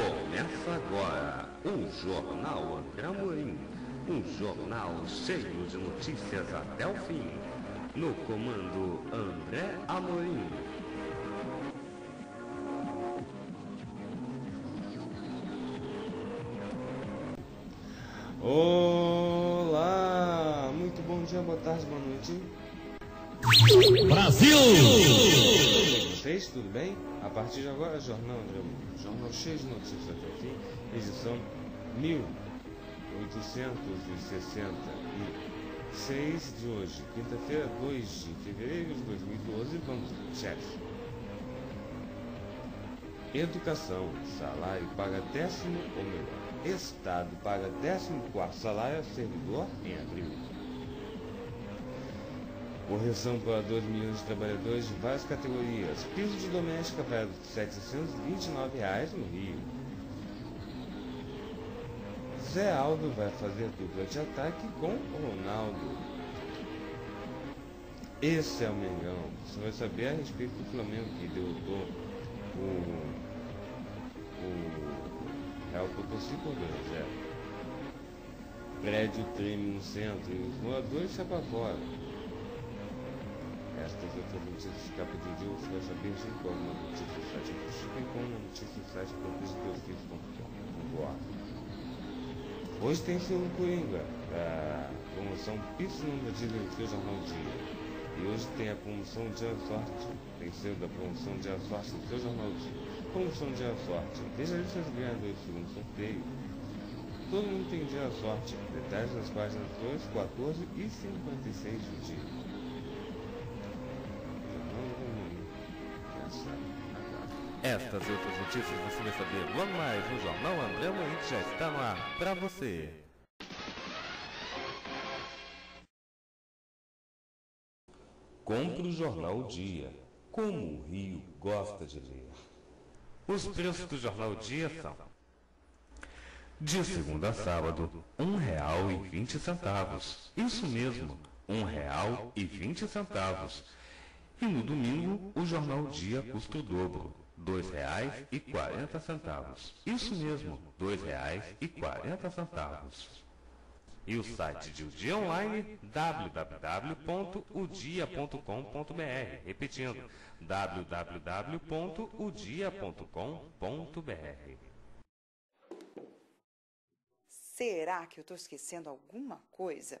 Começa agora o Jornal André Amorim, um jornal cheio de notícias até o fim. No comando André Amorim. Olá, muito bom dia, boa tarde, boa noite. Brasil! Tudo bem? A partir de agora, Jornal Amorim, jornal cheio de notícias até o fim, edição 1866 de hoje, quinta-feira, 2 de fevereiro de 2012, vamos chefe. Educação, salário paga décimo, ou melhor, Estado paga décimo quarto salário servidor em abril. Correção para 2 milhões de trabalhadores de várias categorias. Piso de doméstica para 729 reais no Rio. Zé Aldo vai fazer dupla de ataque com Ronaldo. Esse é o Mengão. Você vai saber a respeito do Flamengo que derrotou o, o Real Potosí por 2 a 0. Prédio treme no centro e os moradores se apavoram. Estas outras notícias de capa de você vai saber sem como na notícia do site Chico como na notícia do site protegeteusfilhos.com.br Hoje tem selo Coringa, a promoção Pix no Dília do Jornal Dia. E hoje tem a promoção Dia Sorte, tem selo da promoção Dia Sorte do seu Jornal Dia. Promoção Dia Sorte, veja ali seus ganhadores do segundo sorteio. Todo mundo tem Dia Sorte, detalhes nas páginas 2, 14 e 56 do dia. Estas e outras notícias você vai saber logo mais no Jornal André que já está no ar para você. Compre o Jornal Dia, como o Rio gosta de ler. Os preços do Jornal Dia são de segunda a sábado, vinte centavos. Isso mesmo, um real e no domingo, o Jornal Dia custa o dobro, quarenta centavos. Isso mesmo, dois reais e quarenta centavos. O site de O Dia Online, www.udia.com.br. Repetindo, www.udia.com.br. Será que eu estou esquecendo alguma coisa?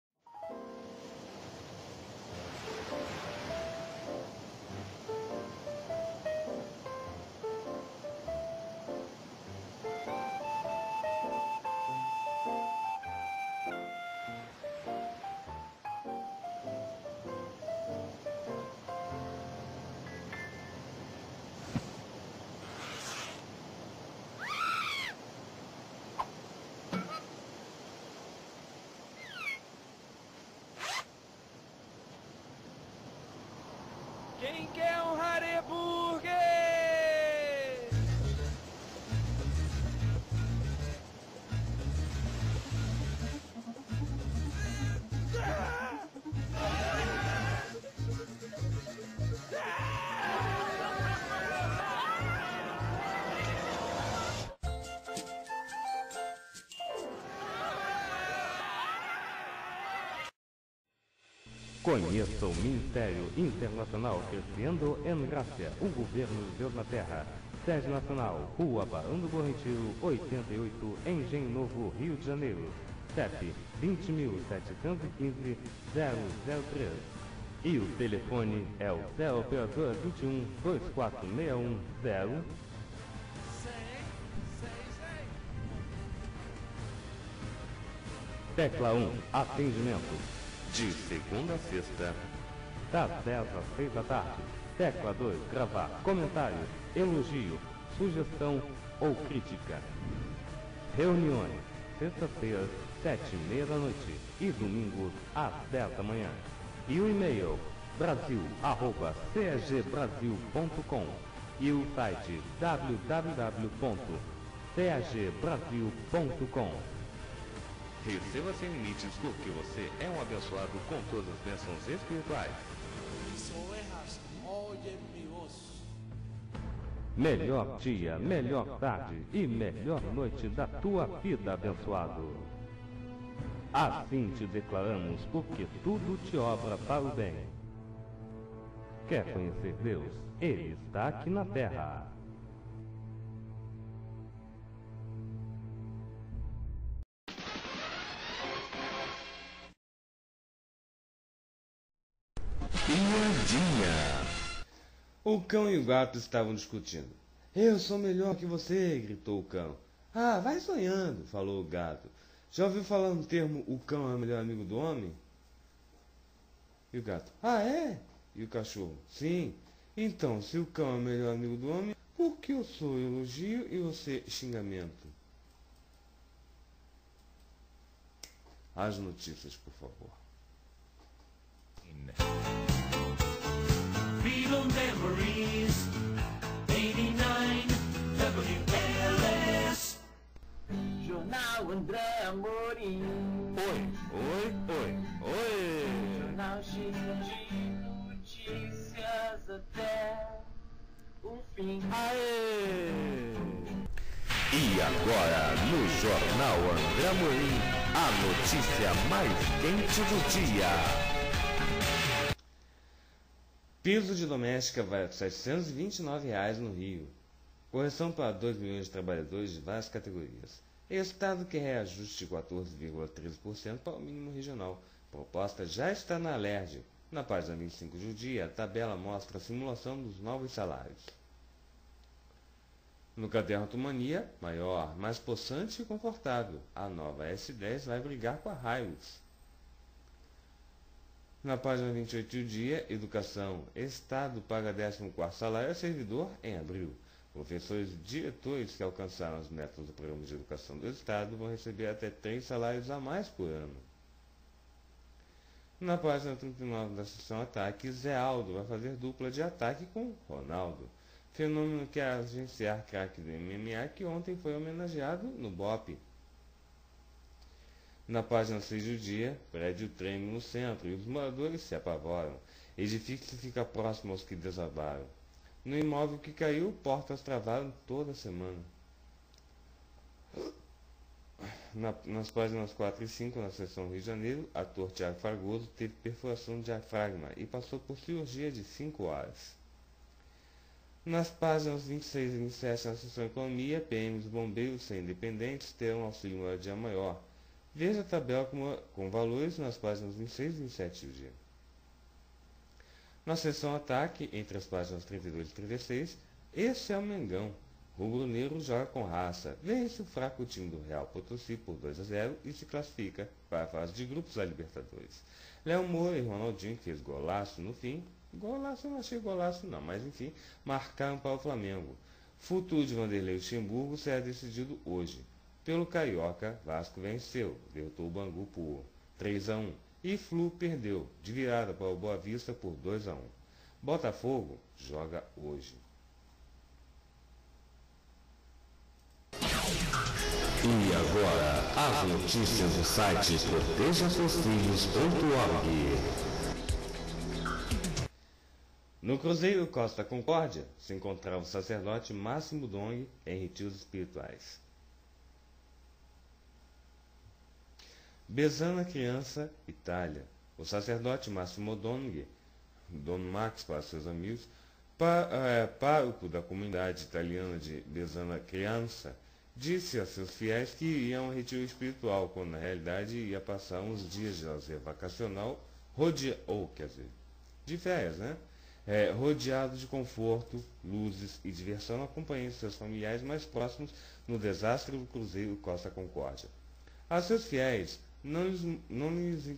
Quem Conheça o Ministério Internacional Crescendo em Graça, o governo de Deus na Terra. Sede Nacional, Rua Barão do Bom Retiro, 88, Engenho Novo, Rio de Janeiro. CEP 20.715-003. E o telefone é o 0 operador 21 24610 Tecla 1, atendimento. De segunda a sexta, Das 10 às 6 da tarde. Tecla 2, gravar comentário, elogio, sugestão ou crítica. Reuniões, sexta-feira, 7 e meia da noite e domingos às 10 da manhã. E o e-mail, brasil.cagbrasil.com e o site www.cagbrasil.com. receba sem limites porque você é um abençoado com todas as bênçãos espirituais. Melhor dia, melhor tarde e melhor noite da tua vida, abençoado. Assim te declaramos, porque tudo te obra para o bem. Quer conhecer Deus? Ele está aqui na terra. O cão e o gato estavam discutindo. Eu sou melhor que você, gritou o cão. Ah, vai sonhando, falou o gato. Já ouviu falar no termo o cão é o melhor amigo do homem? E o gato, ah, é? E o cachorro, sim. Então, se o cão é o melhor amigo do homem, por que eu sou elogio e você xingamento? As notícias, por favor. André Amorim. Oi, oi, oi, oi. Jornal cheio de notícias até o fim. Aê! E agora, no Jornal André Amorim, a notícia mais quente do dia. Piso de doméstica vai a 729 reais no Rio. Correção para 2 milhões de trabalhadores de várias categorias. Estado que reajuste 14,13% para o mínimo regional. Proposta já está na Alerj. Na página 25 do dia, a tabela mostra a simulação dos novos salários. No caderno Tumania, maior, mais possante e confortável, a nova S10 vai brigar com a Hilux. Na página 28 do dia, Educação. Estado paga 14º salário a servidor em abril. Professores diretores que alcançaram as metas do Programa de Educação do Estado vão receber até três salários a mais por ano. Na página 39 da seção Ataque, Zé Aldo vai fazer dupla de ataque com Ronaldo. Fenômeno que é agenciar craque do MMA que ontem foi homenageado no BOP. Na página 6 do dia, prédio treme no centro e os moradores se apavoram. Edifício fica próximo aos que desabaram. No imóvel que caiu, portas travaram toda semana. Na- nas páginas 4 e 5, na seção Rio de Janeiro, ator Tiago Fragoso teve perfuração de diafragma e passou por cirurgia de 5 horas. Nas páginas 26 e 27, na seção Economia, PMs bombeiros sem independentes terão auxílio moradia maior. Veja a tabela com, com valores nas páginas 26 e 27 do dia. Na seção Ataque, entre as páginas 32 e 36, esse é o Mengão. Rubro Negro joga com raça, vence o fraco time do Real Potosí por 2 a 0 e se classifica para a fase de grupos da Libertadores. Léo Moura e Ronaldinho, que fez golaço no fim, golaço eu não achei golaço não, mas enfim, marcaram para o Flamengo. Futuro de Vanderlei Luxemburgo será decidido hoje. Pelo Carioca, Vasco venceu, derrotou o Bangu por 3 a 1 e Flu perdeu, de virada para o Boa Vista por 2 a 1 Botafogo joga hoje. E agora, as notícias do site protejasseusfilhos.org. No Cruzeiro Costa Concórdia se encontrava o sacerdote Máximo Dong em retiros espirituais. Besana Criança, Itália. O sacerdote Máximo Dong, Don Max para seus amigos, pá- eh, pároco da comunidade italiana de Besana Criança, disse a seus fiéis que iria a um retiro espiritual, quando na realidade ia passar uns dias de lazer vacacional, rodea... ou quer dizer, de férias, né? É, rodeado de conforto, luzes e diversão, acompanhando seus familiares mais próximos no desastre do cruzeiro Costa Concórdia. A seus fiéis não lhes, não lhes,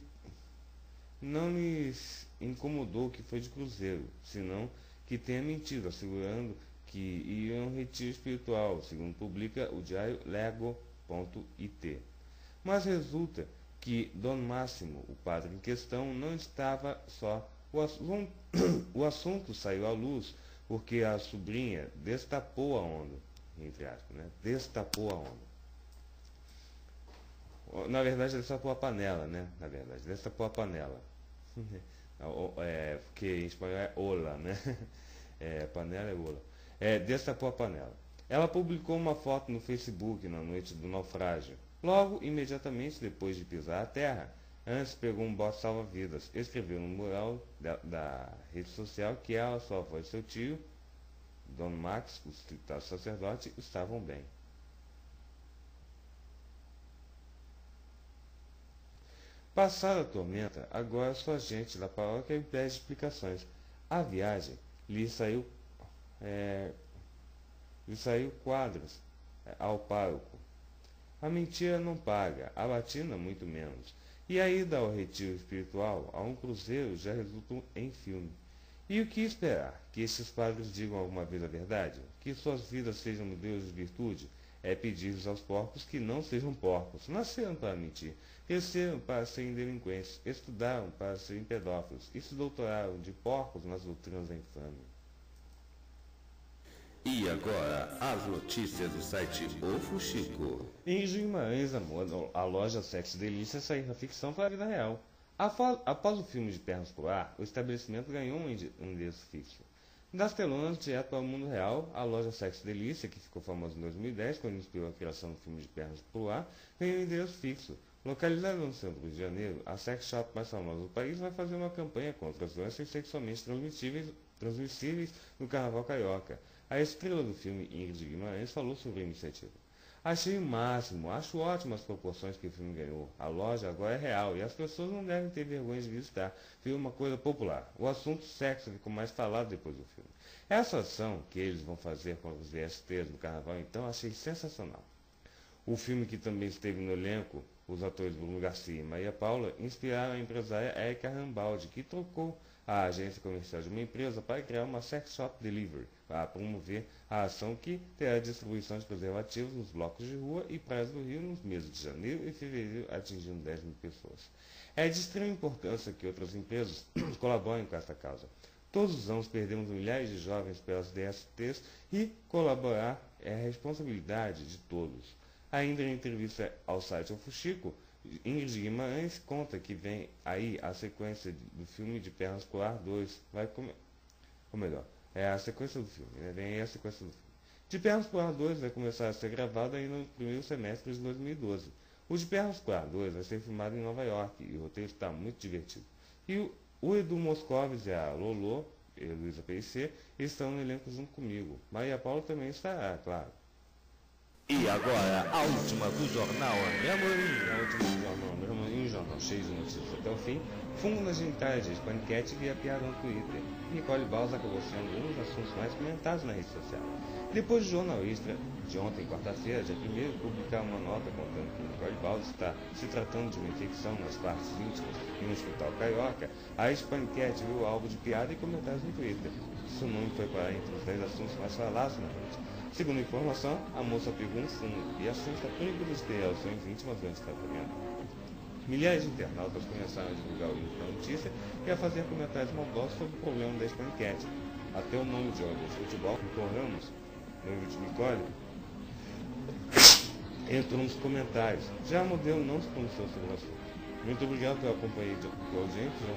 não lhes incomodou que foi de cruzeiro, senão que tenha mentido, assegurando que ia a um retiro espiritual, segundo publica o diário Lego.it. Mas resulta que Dom Máximo, o padre em questão, não estava só. O assunto, o assunto saiu à luz porque a sobrinha destapou a onda, entre aspas, né? Destapou a onda. Na verdade, destapou a panela, né? Na verdade, destapou a panela. é, porque em espanhol é ola, né? É, panela é ola. É, destapou a panela. Ela publicou uma foto no Facebook na noite do naufrágio. Logo, imediatamente depois de pisar a terra, antes pegou um bote salva-vidas, escreveu no mural da, da, rede social que ela, sua avó e seu tio, Dom Max, o sacerdote, estavam bem. Passada a tormenta, agora sua gente da paróquia pede explicações. A viagem lhe saiu, é, lhe saiu quadros é, ao pároco. A mentira não paga, a batina muito menos. E a ida ao retiro espiritual, a um cruzeiro, já resulta em filme. E o que esperar? Que estes padres digam alguma vez a verdade? Que suas vidas sejam modelos de virtude? É pedir aos porcos que não sejam porcos. Nasceram para mentir, cresceram para serem delinquentes, estudaram para serem pedófilos e se doutoraram de porcos nas doutrinas da infâmia. E agora, as notícias do site O Fuxico. Em Guimarães, a loja Sexo Delícia saiu da ficção para a vida real. Após, após o filme de Pernas pro Ar, o estabelecimento ganhou um endereço fixo. Das telonas direto para o mundo real, a loja Sexo Delícia, que ficou famosa em 2010, quando inspirou a criação do filme de Pernas pro Ar, ganhou um endereço fixo. Localizada no centro de Janeiro, a sex shop mais famosa do país vai fazer uma campanha contra as doenças sexualmente transmissíveis, transmissíveis no Carnaval Carioca. A estrela do filme, Ingrid Guimarães, falou sobre a iniciativa. Achei o máximo, acho ótimas as proporções que o filme ganhou. A loja agora é real e as pessoas não devem ter vergonha de visitar. Foi uma coisa popular. O assunto sexo ficou mais falado depois do filme. Essa ação que eles vão fazer com os VSTs no carnaval, então, achei sensacional. O filme que também esteve no elenco, os atores Bruno Garcia e Maria Paula, inspiraram a empresária Erika Rambaldi, que trocou a agência comercial de uma empresa para criar uma sex shop delivery, para promover a ação que terá distribuição de preservativos nos blocos de rua e praias do Rio nos meses de janeiro e fevereiro, atingindo 10 mil pessoas. É de extrema importância que outras empresas colaborem com esta causa. Todos os anos perdemos milhares de jovens pelas DSTs e colaborar é a responsabilidade de todos. Ainda em entrevista ao site Fuxico, Ingrid Guimarães conta que vem aí a sequência do filme de Pernas pro Ar 2. Vai comer. Ou melhor, é a sequência do filme, né? Vem aí a sequência do filme. De Pernas pro Ar 2 vai começar a ser gravado aí no primeiro semestre de 2012. O de Pernas pro Ar 2 vai ser filmado em Nova York e o roteiro está muito divertido. E o, Edu Moscovis e a Lolo e Luísa PC estão no elenco junto comigo. Maria Paula também estará, claro. E agora, a última do jornal André Amorim. A última do jornal André Amorim, jornal cheio de notícias até o fim. Fungo nas genitais de paniquete via piada no Twitter. Nicole Baus acabou sendo um dos assuntos mais comentados na rede social. Depois do jornal Extra, de ontem, quarta-feira, dia 1 publicar uma nota contando que Nicole Baus está se tratando de uma infecção nas partes íntimas e no hospital carioca, a Spaniquete viu alvo de piada e comentários no Twitter. Seu nome foi para entre os 10 assuntos mais falados na noite. Segundo informação, a moça pegou um fumo e assusta proibidas de ter relações íntimas durante o tratamento. Milhares de internautas começaram a divulgar o da notícia e a fazer comentários maldosos sobre o problema da Spaniquete. Até o nome de jogador de futebol, Vitor Ramos, noivo de Nicole, entrou nos comentários. Já a modelo não se pronunciou sobre o assunto. Muito obrigado pela companhia do audiência.